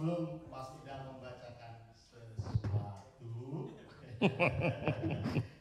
sebelum Mas Idam membacakan sesuatu,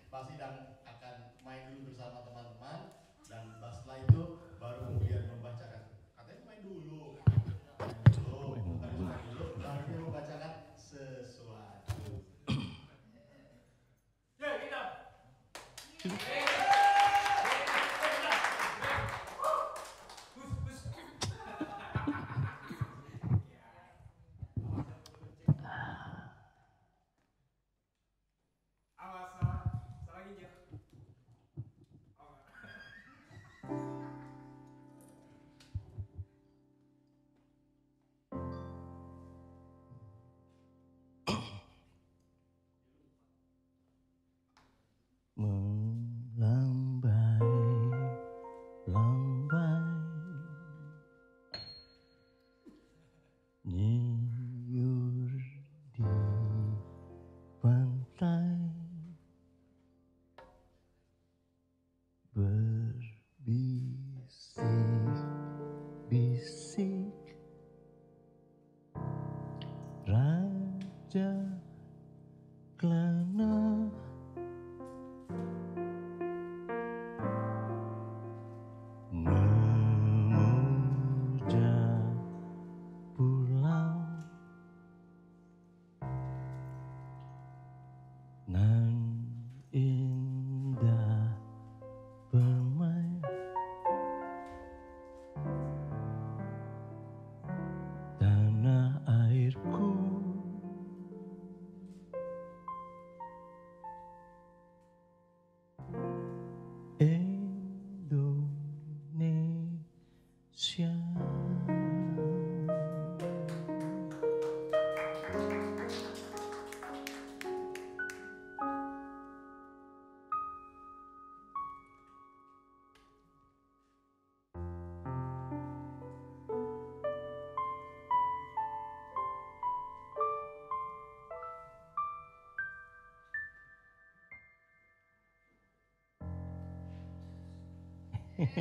Brengsek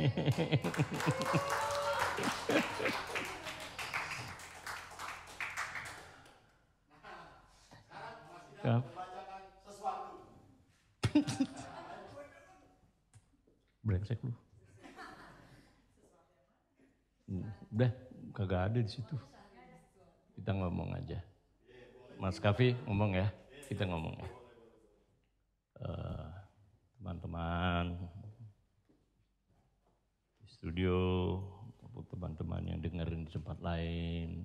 lu. Udah, kagak ada di situ. Kita ngomong aja. Mas Kavi ngomong ya, kita ngomong ya. Eh, Teman-teman di studio, teman-teman yang dengerin di tempat lain,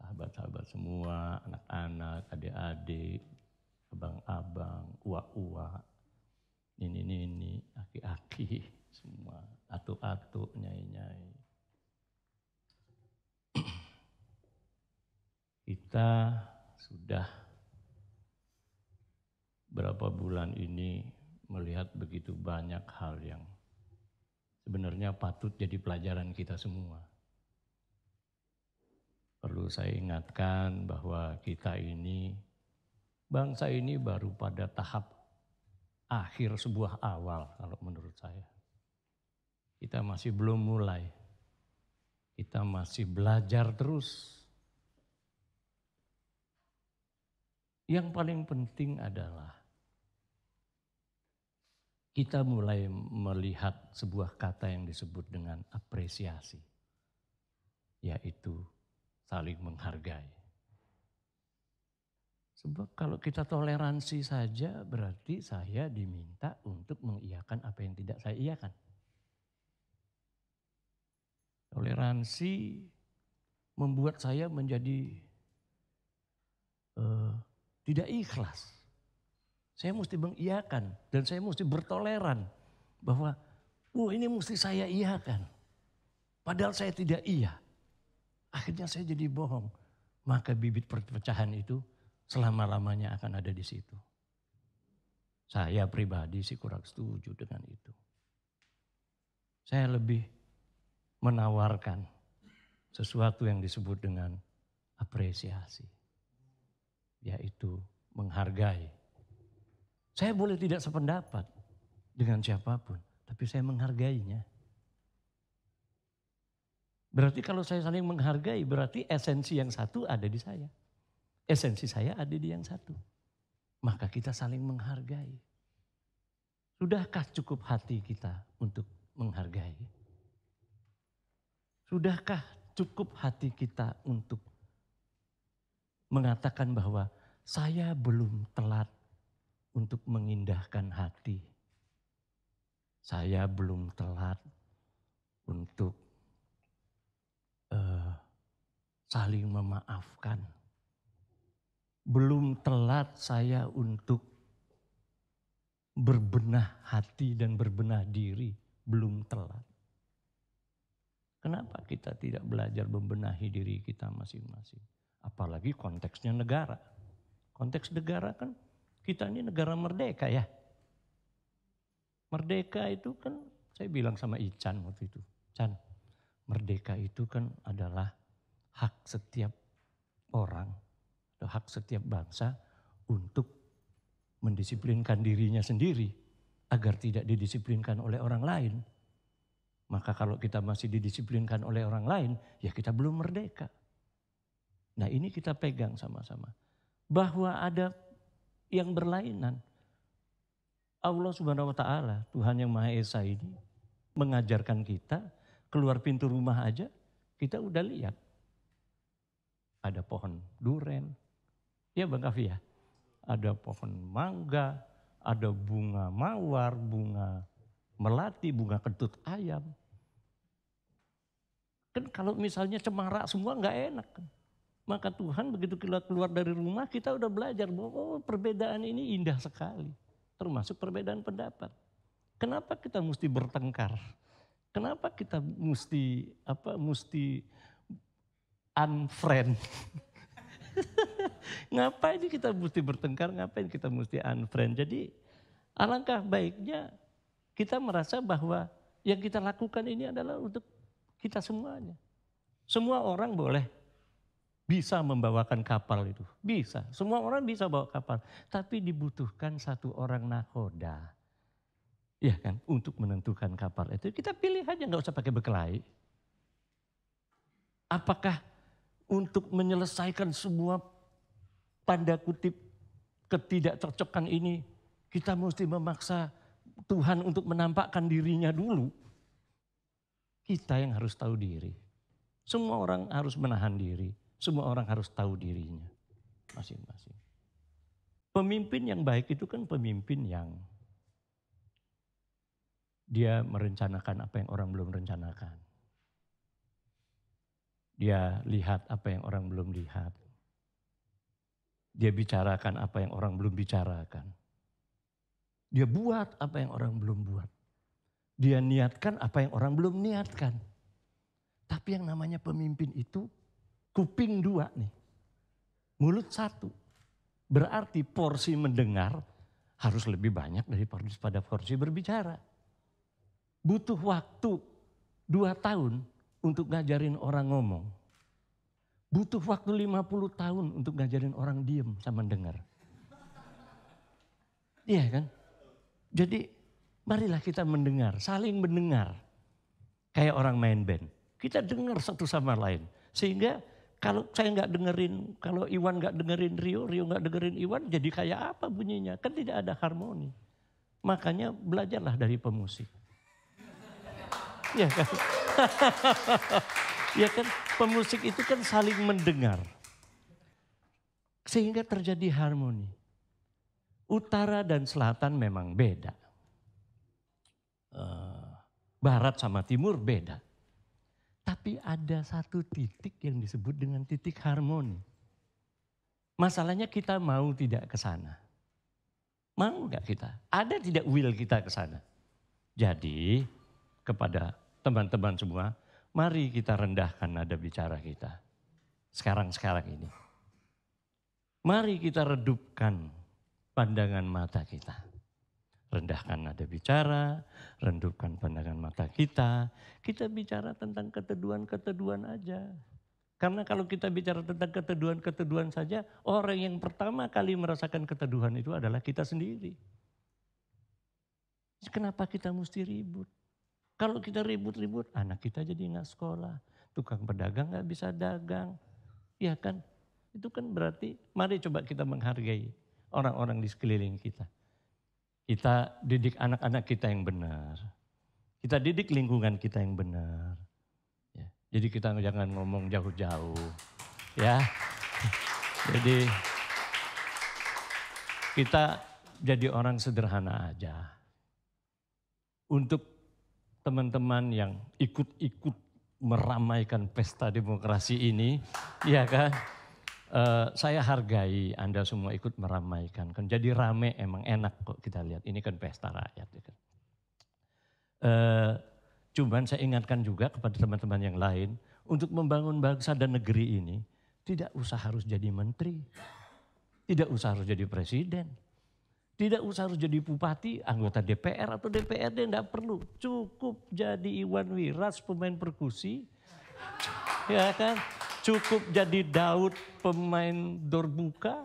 sahabat-sahabat semua, anak-anak, adik-adik, abang-abang, uak-uak, nini-nini, aki-aki, semua, atu-atu, nyai-nyai. Kita sudah berapa bulan ini melihat begitu banyak hal yang sebenarnya patut jadi pelajaran kita semua. Perlu saya ingatkan bahwa kita ini, bangsa ini baru pada tahap akhir sebuah awal kalau menurut saya. Kita masih belum mulai. Kita masih belajar terus. Yang paling penting adalah kita mulai melihat sebuah kata yang disebut dengan apresiasi, yaitu saling menghargai. Sebab kalau kita toleransi saja berarti saya diminta untuk mengiyakan apa yang tidak saya iyakan. Toleransi membuat saya menjadi eh, tidak ikhlas. Saya mesti mengiyakan dan saya mesti bertoleran bahwa oh ini mesti saya iyakan. Padahal saya tidak iya. Akhirnya saya jadi bohong. Maka bibit perpecahan itu selama-lamanya akan ada di situ. Saya pribadi sih kurang setuju dengan itu. Saya lebih menawarkan sesuatu yang disebut dengan apresiasi. Yaitu menghargai. Saya boleh tidak sependapat dengan siapa pun, tapi saya menghargainya. Berarti kalau saya saling menghargai, berarti esensi yang satu ada di saya. Esensi saya ada di yang satu. Maka kita saling menghargai. Sudahkah cukup hati kita untuk menghargai? Sudahkah cukup hati kita untuk mengatakan bahwa saya belum telat untuk mengindahkan hati. Saya belum telat untuk uh, saling memaafkan. Belum telat saya untuk berbenah hati dan berbenah diri. Belum telat. Kenapa kita tidak belajar membenahi diri kita masing-masing? Apalagi konteksnya negara. Konteks negara kan kita ini negara merdeka ya. Merdeka itu kan saya bilang sama Ican waktu itu. Chan, merdeka itu kan adalah hak setiap orang atau hak setiap bangsa untuk mendisiplinkan dirinya sendiri agar tidak didisiplinkan oleh orang lain. Maka kalau kita masih didisiplinkan oleh orang lain, ya kita belum merdeka. Nah ini kita pegang sama-sama. Bahwa ada yang berlainan. Allah subhanahu wa ta'ala, Tuhan yang Maha Esa ini mengajarkan kita keluar pintu rumah aja kita udah lihat. Ada pohon duren, ya Bang Kavi ya. Ada pohon mangga, ada bunga mawar, bunga melati, bunga kentut ayam. Kan kalau misalnya cemara semua nggak enak kan. Maka Tuhan begitu kita keluar dari rumah kita udah belajar bahwa oh, perbedaan ini indah sekali. Termasuk perbedaan pendapat. Kenapa kita mesti bertengkar? Kenapa kita mesti apa mesti unfriend? ngapain kita mesti bertengkar? Ngapain kita mesti unfriend? Jadi alangkah baiknya kita merasa bahwa yang kita lakukan ini adalah untuk kita semuanya. Semua orang boleh bisa membawakan kapal itu. Bisa. Semua orang bisa bawa kapal. Tapi dibutuhkan satu orang nakoda. Ya kan, untuk menentukan kapal itu. Kita pilih aja nggak usah pakai berkelahi. Apakah untuk menyelesaikan semua tanda kutip ketidakcocokan ini kita mesti memaksa Tuhan untuk menampakkan dirinya dulu. Kita yang harus tahu diri. Semua orang harus menahan diri. Semua orang harus tahu dirinya masing-masing. Pemimpin yang baik itu kan pemimpin yang dia merencanakan apa yang orang belum rencanakan. Dia lihat apa yang orang belum lihat. Dia bicarakan apa yang orang belum bicarakan. Dia buat apa yang orang belum buat. Dia niatkan apa yang orang belum niatkan. Tapi yang namanya pemimpin itu kuping dua nih. Mulut satu. Berarti porsi mendengar harus lebih banyak daripada porsi berbicara. Butuh waktu dua tahun untuk ngajarin orang ngomong. Butuh waktu 50 tahun untuk ngajarin orang diem sama dengar. Iya kan? Jadi marilah kita mendengar, saling mendengar. Kayak orang main band. Kita dengar satu sama lain. Sehingga kalau saya nggak dengerin, kalau Iwan nggak dengerin Rio, Rio nggak dengerin Iwan, jadi kayak apa bunyinya? Kan tidak ada harmoni. Makanya belajarlah dari pemusik. Ya kan? ya kan? Pemusik itu kan saling mendengar. Sehingga terjadi harmoni. Utara dan selatan memang beda. Uh, barat sama timur beda. Tapi ada satu titik yang disebut dengan titik harmoni. Masalahnya kita mau tidak ke sana. Mau nggak kita? Ada tidak will kita ke sana? Jadi kepada teman-teman semua, mari kita rendahkan nada bicara kita. Sekarang-sekarang ini. Mari kita redupkan pandangan mata kita. Rendahkan nada bicara, rendahkan pandangan mata kita. Kita bicara tentang keteduhan-keteduhan aja. Karena kalau kita bicara tentang keteduhan-keteduhan saja, orang yang pertama kali merasakan keteduhan itu adalah kita sendiri. Kenapa kita mesti ribut? Kalau kita ribut-ribut, anak kita jadi nggak sekolah. Tukang pedagang nggak bisa dagang. Ya kan? Itu kan berarti mari coba kita menghargai orang-orang di sekeliling kita. Kita didik anak-anak kita yang benar. Kita didik lingkungan kita yang benar. Ya, jadi kita jangan ngomong jauh-jauh. Ya. Jadi kita jadi orang sederhana aja. Untuk teman-teman yang ikut-ikut meramaikan pesta demokrasi ini, ya kan? Uh, saya hargai Anda semua ikut meramaikan. Kan jadi rame emang enak kok kita lihat. Ini kan pesta rakyat. Ya kan? Uh, cuman saya ingatkan juga kepada teman-teman yang lain untuk membangun bangsa dan negeri ini tidak usah harus jadi menteri, tidak usah harus jadi presiden, tidak usah harus jadi bupati, anggota DPR atau DPRD, tidak perlu. Cukup jadi Iwan Wiras pemain perkusi. Ya kan? Cukup jadi Daud pemain dorbuka.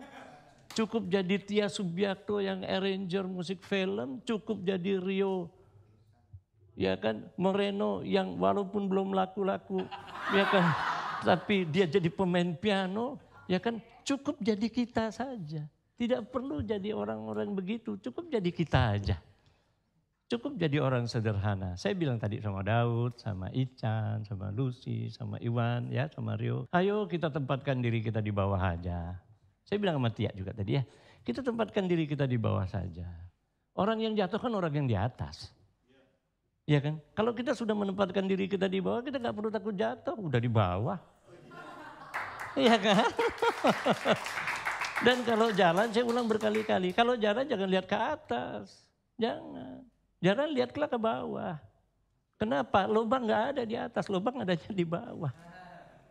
Cukup jadi Tia Subiakto yang arranger musik film. Cukup jadi Rio ya kan Moreno yang walaupun belum laku-laku ya kan tapi dia jadi pemain piano ya kan cukup jadi kita saja tidak perlu jadi orang-orang begitu, cukup jadi kita aja. Cukup jadi orang sederhana. Saya bilang tadi sama Daud, sama Ican, sama Lucy, sama Iwan, ya, sama Rio. Ayo kita tempatkan diri kita di bawah aja. Saya bilang sama Tia juga tadi ya, kita tempatkan diri kita di bawah saja. Orang yang jatuh kan orang yang di atas. Ya kan? Kalau kita sudah menempatkan diri kita di bawah, kita nggak perlu takut jatuh, udah di bawah. Iya kan? Dan kalau jalan, saya ulang berkali-kali, kalau jalan jangan lihat ke atas. Jangan. Jangan lihatlah ke bawah. Kenapa? Lubang nggak ada di atas, lubang adanya di bawah.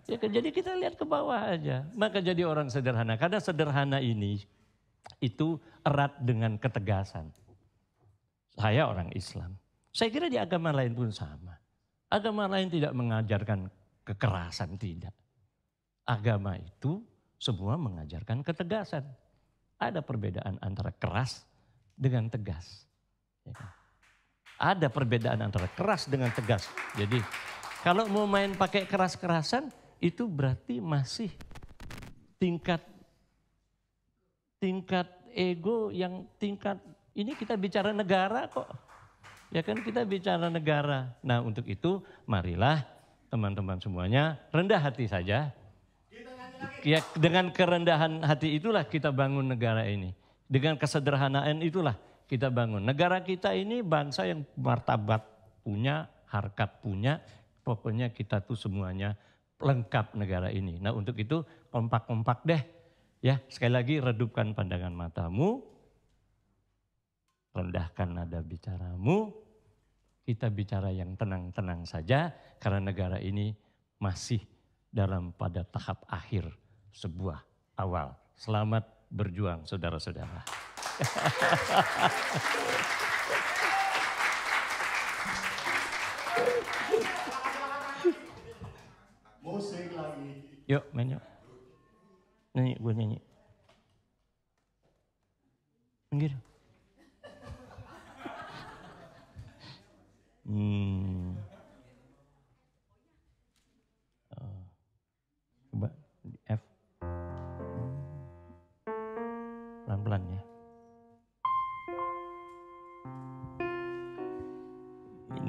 Ya, kan? jadi kita lihat ke bawah aja. Maka jadi orang sederhana. Karena sederhana ini itu erat dengan ketegasan. Saya orang Islam. Saya kira di agama lain pun sama. Agama lain tidak mengajarkan kekerasan, tidak. Agama itu semua mengajarkan ketegasan. Ada perbedaan antara keras dengan tegas. Ya kan? Ada perbedaan antara keras dengan tegas. Jadi kalau mau main pakai keras-kerasan itu berarti masih tingkat tingkat ego yang tingkat ini kita bicara negara kok. Ya kan kita bicara negara. Nah untuk itu marilah teman-teman semuanya rendah hati saja Ya dengan kerendahan hati itulah kita bangun negara ini. Dengan kesederhanaan itulah kita bangun. Negara kita ini bangsa yang martabat punya, harkat punya. Pokoknya kita tuh semuanya lengkap negara ini. Nah untuk itu kompak-kompak deh. Ya sekali lagi redupkan pandangan matamu. Rendahkan nada bicaramu. Kita bicara yang tenang-tenang saja karena negara ini masih dalam pada tahap akhir sebuah awal. Selamat berjuang saudara-saudara. Musik lagi. Yuk main yuk. Nyanyi, gue nyanyi. Minggir. Hmm.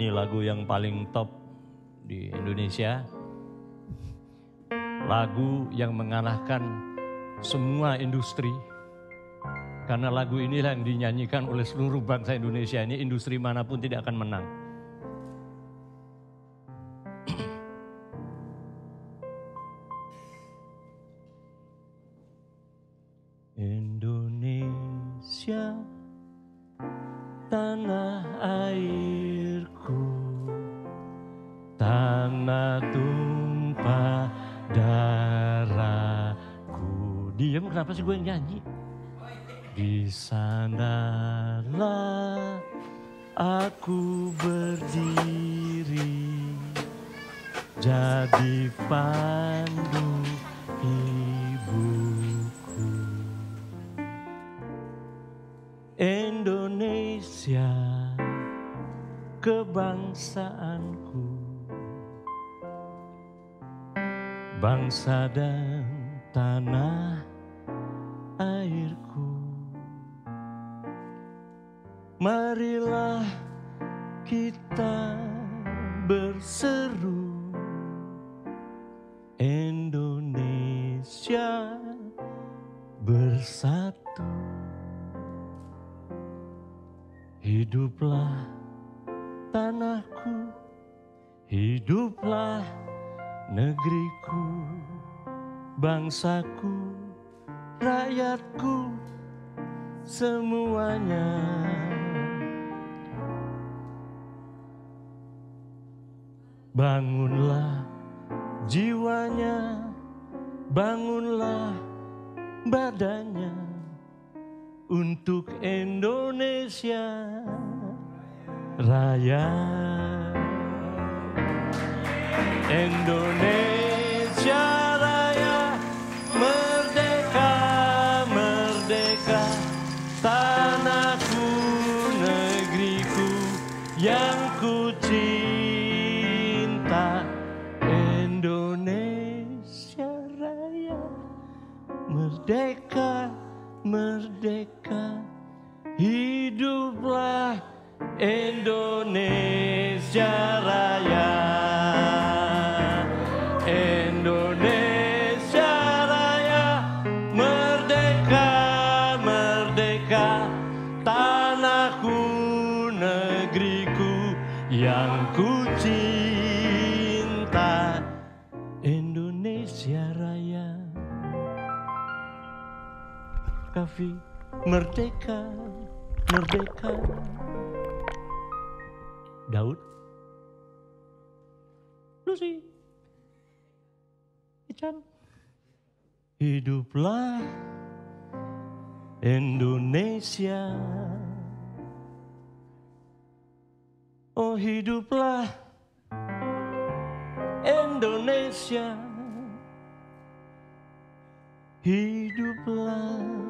Ini lagu yang paling top di Indonesia. Lagu yang mengalahkan semua industri. Karena lagu inilah yang dinyanyikan oleh seluruh bangsa Indonesia ini, industri mana pun tidak akan menang. Kenapa sih gue yang nyanyi? Di sanalah aku berdiri jadi pandu ibuku. Indonesia ke kebangsaanku Bangsa dan tanah Marilah kita berseru Indonesia bersatu. Hiduplah tanahku Hiduplah negeriku Bangsaku Rakyatku Semuanya Bangunlah jiwanya Bangunlah badannya Untuk Indonesia Raya. Indonesia Raya Merdeka, merdeka. Tanahku, negeriku Yang ku cinta Merdeka, merdeka. Hiduplah Indonesia Raya Kavi merdeka, merdeka. Daud? Lucy? Ican? Hiduplah Indonesia. Oh hiduplah Indonesia. Hiduplah